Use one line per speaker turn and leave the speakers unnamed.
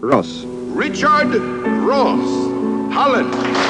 Ross.
Richard Ross, Holland.